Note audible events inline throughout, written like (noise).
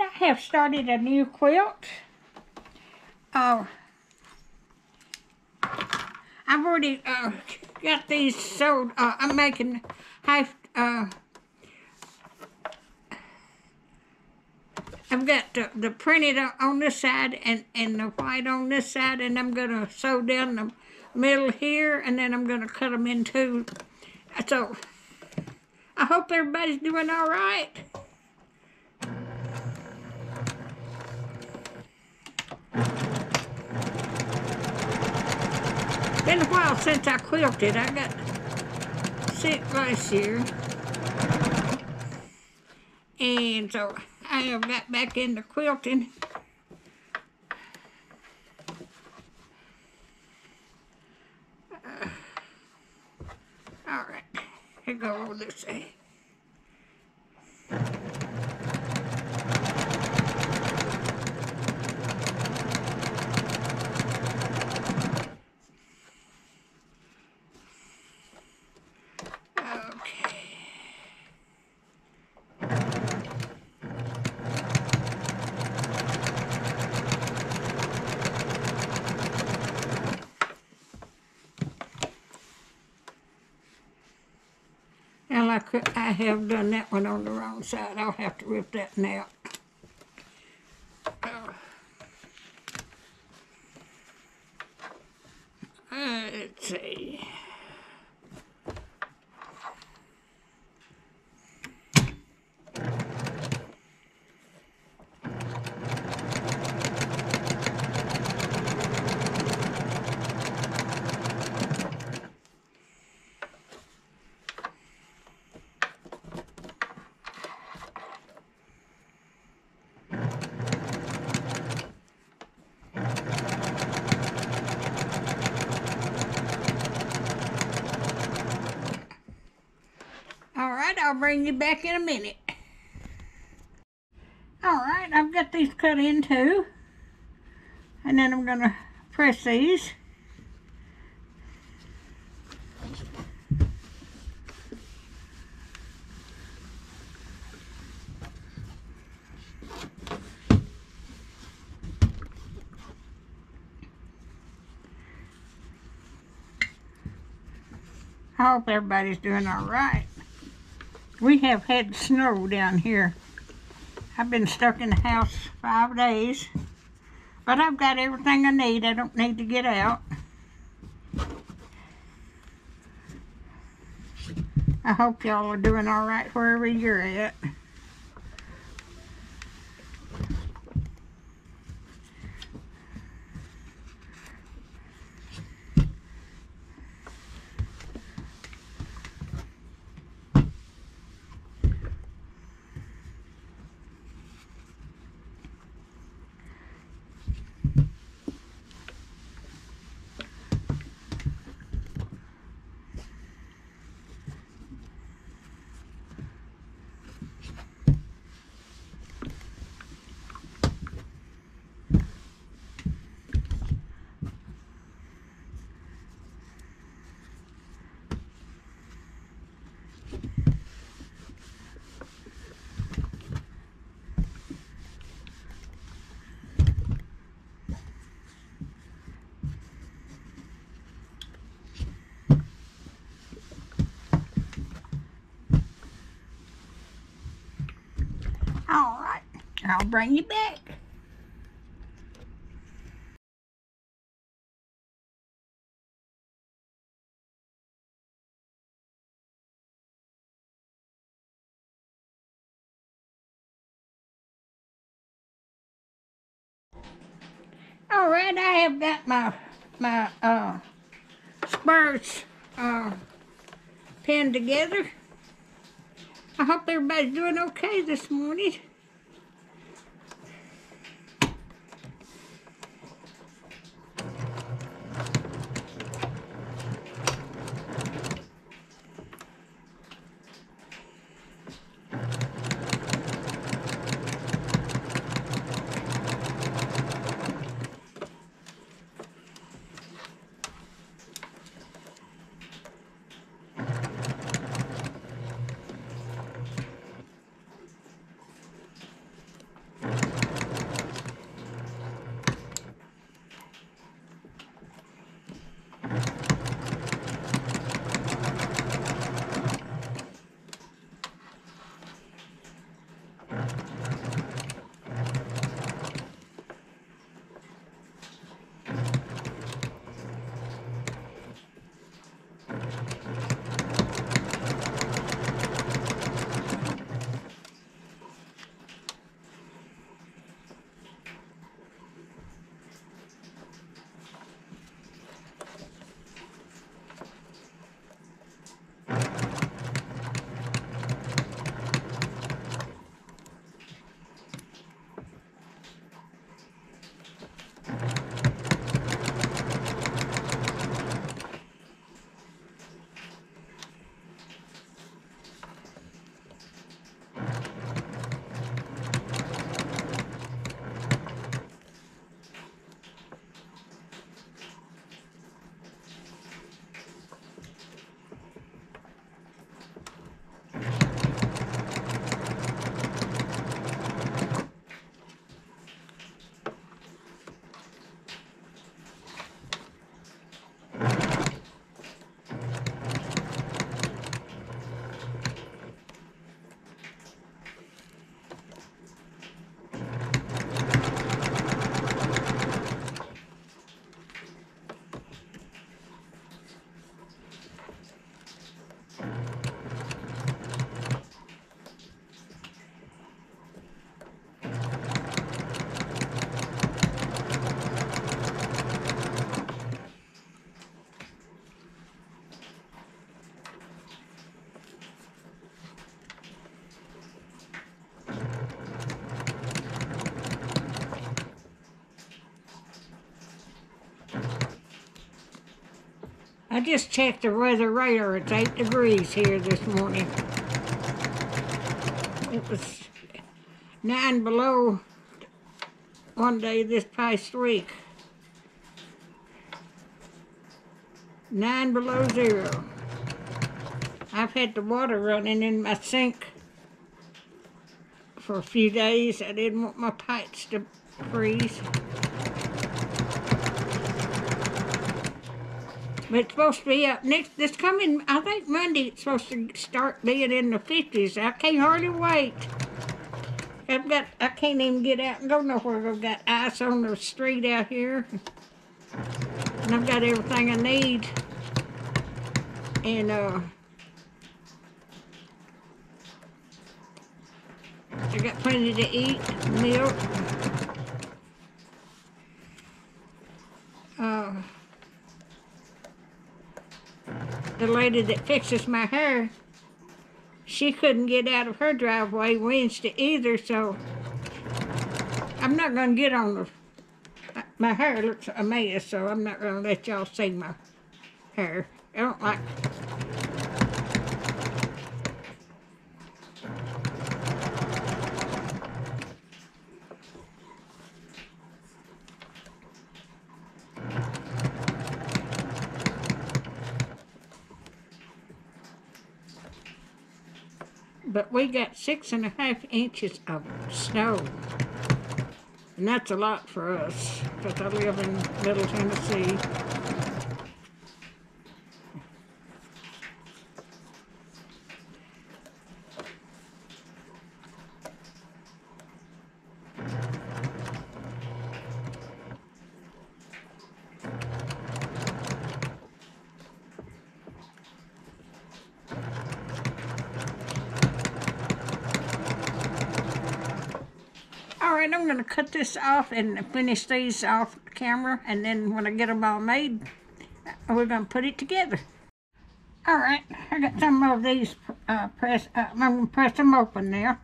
I have started a new quilt. Uh, I've already uh, got these sewed. Uh, I'm making half. Uh, I've got the, the printed on- this side and, and the white on this side, and I'm gonna sew down the middle here, and then I'm gonna cut them in two. So I hope everybody's doing all right. Been a while since I quilted. I got sick last year. And so I have got back into quilting. Uh, all right, here go over this. Okay. Now, like I have done that one on the wrong side, I'll have to rip that out. Oh. Uh, let's see. All right, I'll bring you back in a minute. All right, I've got these cut in two. And then I'm gonna press these. I hope everybody's doing all right. We have had snow down here. I've been stuck in the house five days, but I've got everything I need. I don't need to get out. I hope y'all are doing all right wherever you're at. All right, I'll bring you back. All right, I have got my my uh spurs uh pinned together. I hope everybody's doing okay this morning. I just checked the weather radar. It's 8 degrees here this morning. It was 9 below one day this past week. 9 below zero. I've had the water running in my sink for a few days. I didn't want my pipes to freeze. But it's supposed to be up next, this coming, I think Monday it's supposed to start being in the 50s. I can't hardly wait. I've got, I can't even get out and go nowhere. I've got ice on the street out here. And I've got everything I need. And, uh, I got plenty to eat, milk. Uh, the lady that fixes my hair, she couldn't get out of her driveway Wednesday either, so I'm not going to get on the. My hair looks a mess, so I'm not going to let y'all see my hair. I don't like. But we got six and a half inches of snow. And that's a lot for us, because I live in Middle Tennessee. Right, I'm gonna cut this off and finish these off camera, and then when I get them all made, we're gonna put it together. All right, I got some of these uh, press. Uh, I'm gonna press them open now.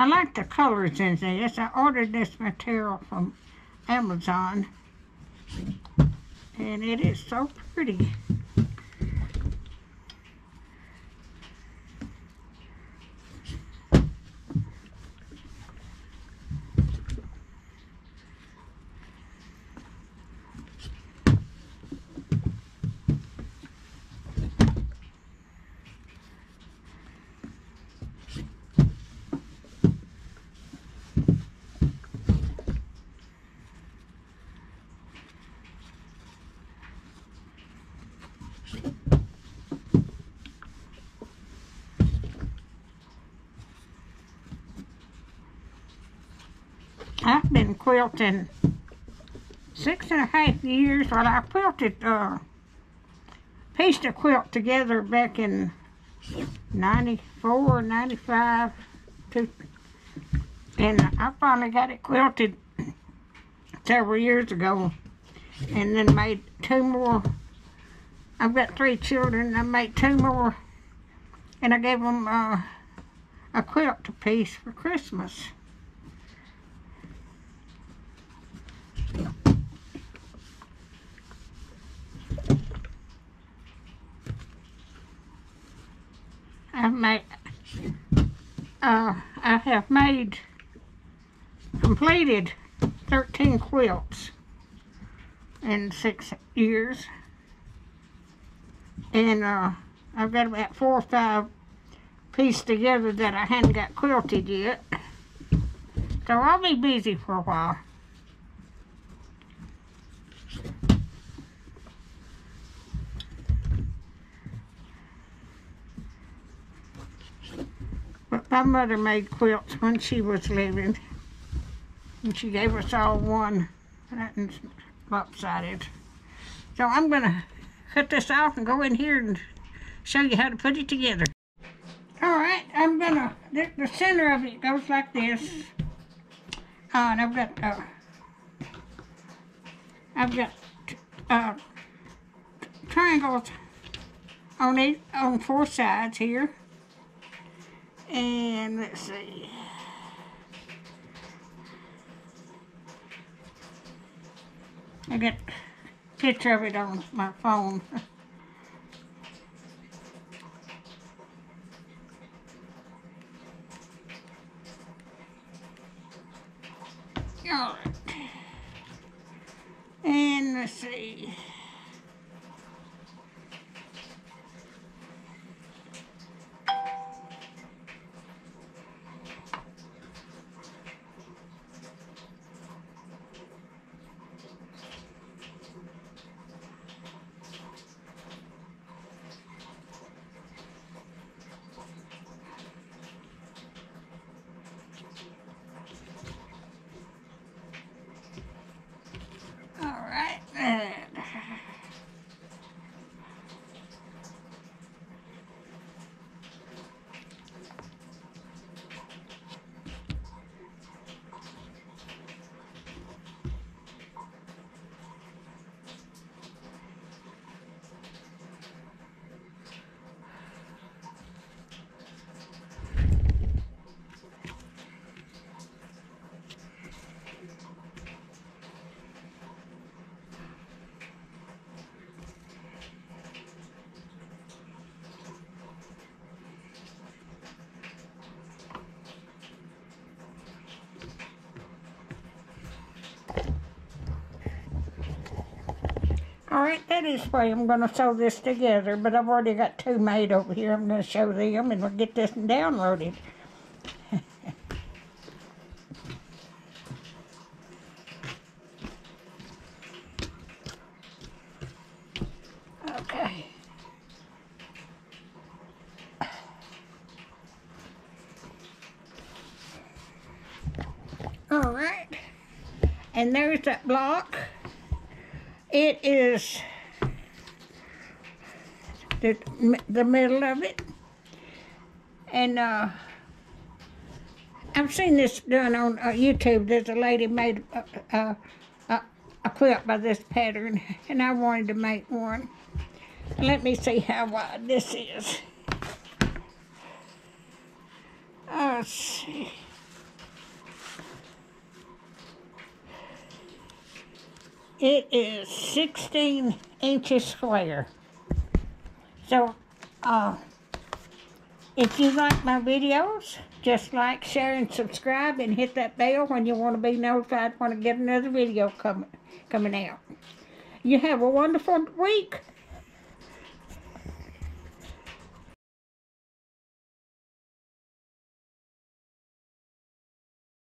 I like the colors in this. I ordered this material from Amazon. And it is so pretty. I've been quilting six and a half years. Well, I quilted, uh, pieced a quilt together back in 94, 95, two, and I finally got it quilted several years ago, and then made two more. I've got three children. I made two more, and I gave them uh, a quilt piece for Christmas. I've made, uh, I have made, completed 13 quilts in six years. And uh, I've got about four or five pieced together that I hadn't got quilted yet. So I'll be busy for a while. But my mother made quilts when she was living. And she gave us all one. That one's lopsided. So I'm going to cut this off and go in here and show you how to put it together. All right, I'm going to, the, the center of it goes like this. Uh, and I've got uh, I've got uh, triangles on it on four sides here. And let's see. I got a picture of it on my phone. (laughs) All right. And let's see. All right. then. All right, that is why I'm going to sew this together, but I've already got two made over here. I'm going to show them and we'll get this downloaded. okay. All right. And there's that block. It is the, the middle of it. And uh, I've seen this done on uh, YouTube. There's a lady made a, a, a, a quilt by this pattern, and I wanted to make one. Let me see how wide this is. Oh, let's see. It is 16 inches square. So, uh, if you like my videos, just like, share, and subscribe, and hit that bell when you want to be notified when I get another video coming coming out. You have a wonderful week.